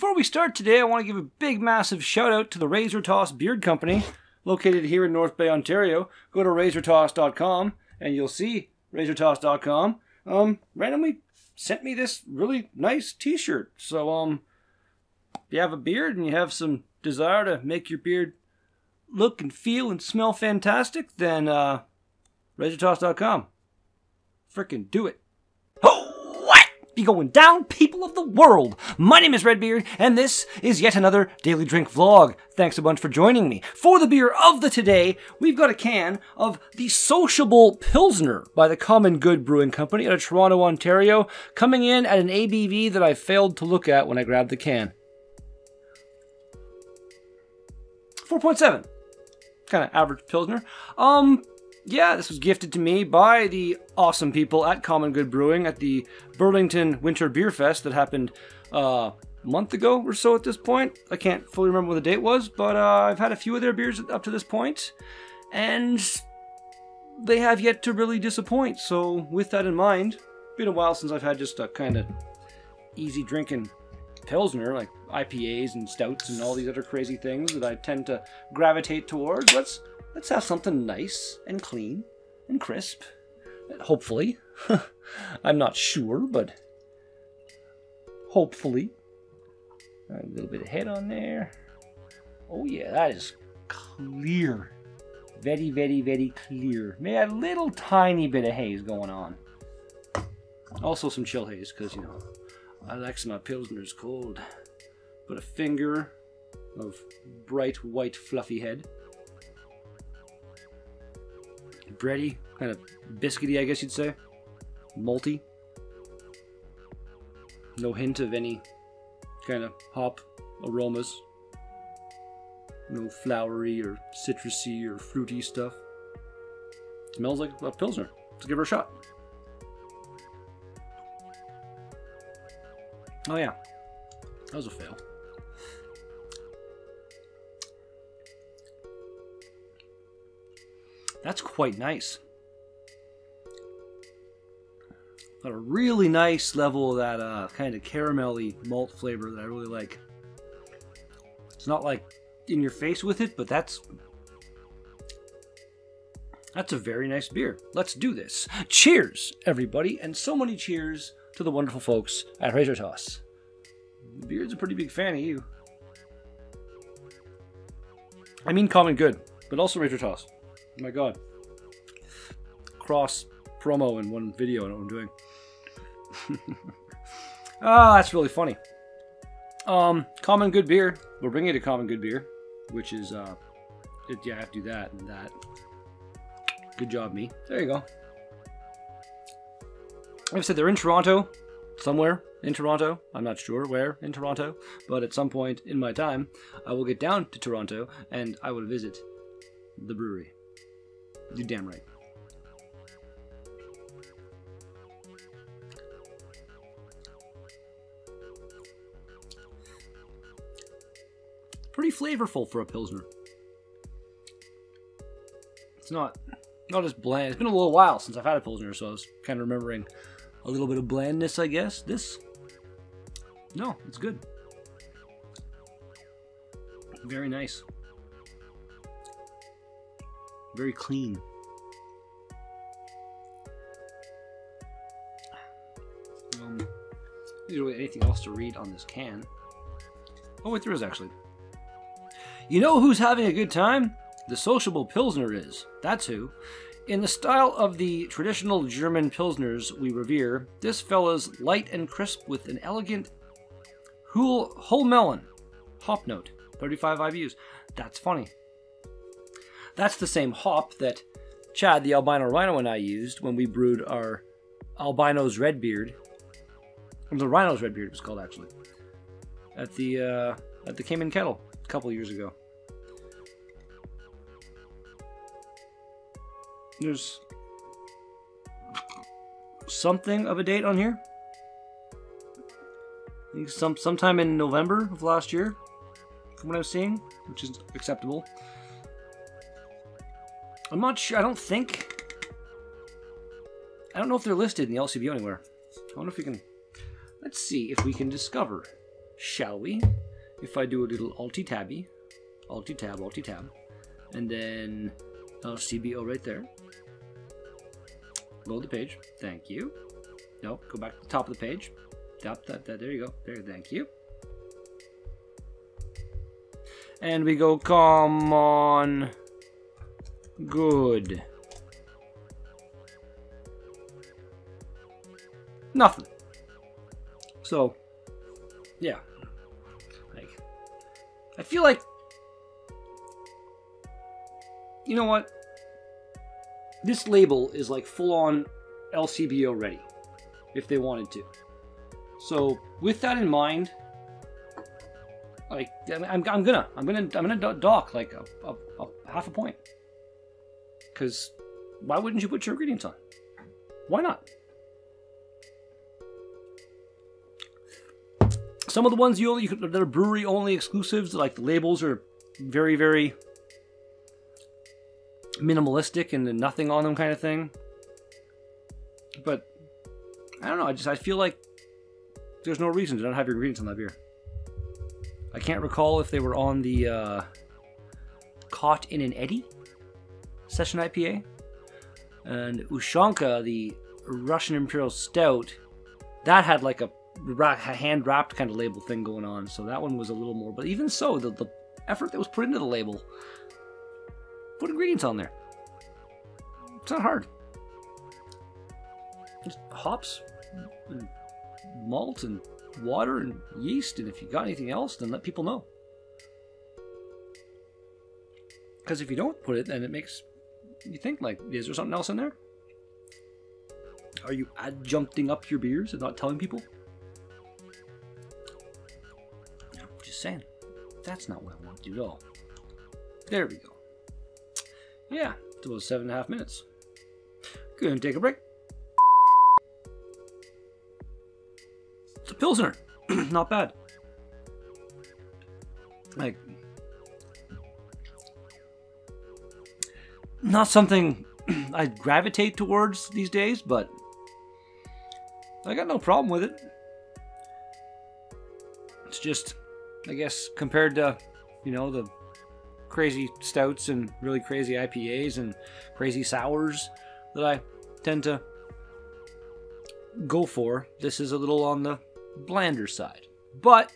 before we start today, I want to give a big, massive shout out to the Razor Toss Beard Company, located here in North Bay, Ontario. Go to razortoss.com and you'll see razortoss.com. Um, randomly sent me this really nice T-shirt. So um, if you have a beard and you have some desire to make your beard look and feel and smell fantastic, then uh, razortoss.com. Frickin' do it. Be going down, people of the world. My name is Red Beerd, and this is yet another Daily Drink vlog. Thanks a bunch for joining me. For the beer of the today, we've got a can of the Sociable Pilsner by the Common Good Brewing Company out of Toronto, Ontario, coming in at an ABV that I failed to look at when I grabbed the can. 4.7. Kind of average Pilsner. Um, yeah, this was gifted to me by the awesome people at Common Good Brewing at the Burlington Winter Beer Fest that happened uh, a month ago or so at this point. I can't fully remember what the date was, but uh, I've had a few of their beers up to this point, and they have yet to really disappoint. So, with that in mind, it's been a while since I've had just a kind of easy drinking Pilsner, like IPAs and stouts and all these other crazy things that I tend to gravitate towards. Let's let's have something nice and clean and crisp. Hopefully. I'm not sure, but hopefully. A little bit of head on there. Oh yeah, that is clear. Very, very, very clear. May a little tiny bit of haze going on. Also some chill haze, because, you know, I like my Pilsner's cold. Put a finger of bright white fluffy head. Bready, kind of biscuity, I guess you'd say. Malty. No hint of any kind of hop aromas. No flowery or citrusy or fruity stuff. Smells like a Pilsner. Let's give her a shot. Oh yeah, that was a fail. That's quite nice. Got a really nice level of that uh, kind of caramelly malt flavor that I really like. It's not like in your face with it, but that's that's a very nice beer. Let's do this. Cheers, everybody, and so many cheers to the wonderful folks at Razor Toss. Beard's a pretty big fan of you. I mean common good, but also Razor Toss. Oh my god. Cross promo in one video, I know what I'm doing. ah, that's really funny. Um, common good beer. We're bringing it to common good beer, which is, uh, it, yeah, I have to do that and that. Good job, me. There you go. Like I said, they're in Toronto, somewhere in Toronto. I'm not sure where in Toronto, but at some point in my time, I will get down to Toronto and I will visit the brewery. You damn right. Pretty flavorful for a pilsner. It's not not as bland. It's been a little while since I've had a pilsner, so I was kind of remembering a little bit of blandness, I guess. This, no, it's good. Very nice. Very clean. Um, is there really anything else to read on this can? Oh, wait, there is actually. You know who's having a good time? The sociable Pilsner is. That's who. In the style of the traditional German Pilsners we revere, this fella's light and crisp with an elegant Huell, Huell Melon hop note. 35 IBUs. That's funny. That's the same hop that Chad, the albino rhino, and I used when we brewed our albino's redbeard. The rhino's redbeard it was called actually. At the uh, at the Cayman Kettle a couple years ago. There's something of a date on here. I think some sometime in November of last year, from what I'm seeing, which is acceptable. I'm not sure. I don't think. I don't know if they're listed in the LCBO anywhere. I wonder if we can. Let's see if we can discover, shall we? If I do a little alti tabby, alti tab, alti tab, and then LCBO right there. Load the page. Thank you. No, go back to the top of the page. Tap that. There you go. There. Thank you. And we go. Come on. Good. Nothing. So, yeah. Like, I feel like, you know what? This label is like full on LCBO ready, if they wanted to. So, with that in mind, like I'm, I'm gonna, I'm gonna, I'm gonna dock like a, a, a half a point. Because why wouldn't you put your ingredients on? Why not? Some of the ones you only that are brewery only exclusives, like the labels are very very minimalistic and nothing on them kind of thing. But I don't know. I just I feel like there's no reason to not have your ingredients on that beer. I can't recall if they were on the uh, Caught in an Eddy session IPA, and Ushanka, the Russian Imperial Stout, that had like a hand wrapped kind of label thing going on. So that one was a little more. But even so, the, the effort that was put into the label, put ingredients on there. It's not hard. Just hops, and malt, and water, and yeast. And if you got anything else, then let people know. Because if you don't put it, then it makes you think like, is there something else in there? Are you adjuncting up your beers and not telling people? just saying. That's not what I want to do at all. There we go. Yeah, it was seven and a half minutes. Gonna take a break. It's a Pilsner. not bad. Like, not something I gravitate towards these days, but I got no problem with it. It's just, I guess, compared to, you know, the crazy stouts and really crazy IPAs and crazy sours that I tend to go for, this is a little on the blander side. But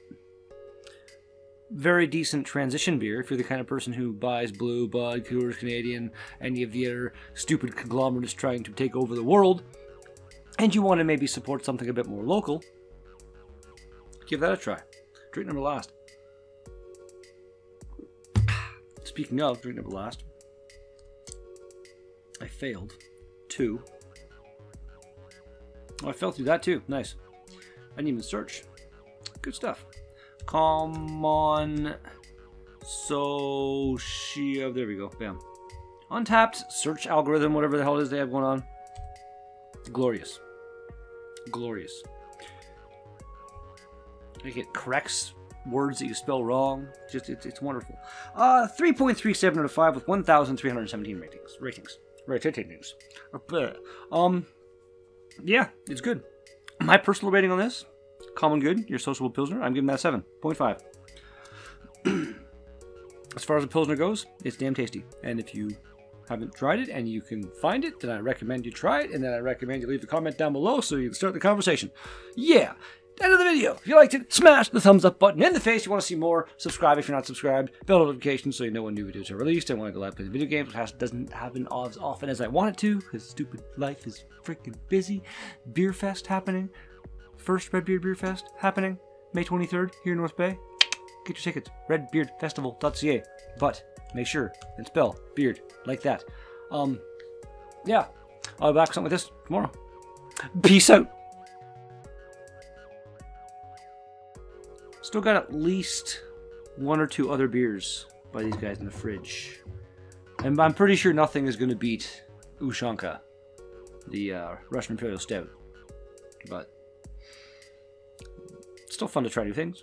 very decent transition beer if you're the kind of person who buys Blue, Bud, Coors Canadian, any of the other stupid conglomerates trying to take over the world, and you want to maybe support something a bit more local. Give that a try. Drink number last. Speaking of drink number last, I failed two. Oh, I fell through that too. Nice. I didn't even search. Good stuff. Come on. So she. Oh, there we go. Bam. Untappd search algorithm, whatever the hell it is they have going on. Glorious. Glorious. Like it corrects words that you spell wrong. Just it's, it's wonderful. Uh, 3.37 out of 5 with 1,317 ratings. Ratings. Ratings. Um, yeah, it's good. My personal rating on this Common Good, your sociable Pilsner, I'm giving that 7.5. as far as a Pilsner goes, it's damn tasty. And if you haven't tried it and you can find it, then I recommend you try it, and then I recommend you leave a comment down below so you can start the conversation. Yeah, end of the video. If you liked it, smash the thumbs up button in the face. If you want to see more, subscribe if you're not subscribed. Bell notifications so you know when new videos are released. I want to go live play video games, which doesn't happen as often as I want it to because stupid life is freaking busy. Beer Fest happening first Red Beerd Beer Fest happening May 23rd here in North Bay. Get your tickets, redbeardfestival.ca. But make sure and spell beard like that. Um, yeah, I'll be back with something like this tomorrow. Peace out. Still got at least one or two other beers by these guys in the fridge. And I'm pretty sure nothing is going to beat Ushanka, the uh, Russian Imperial Stout. But Still fun to try new things.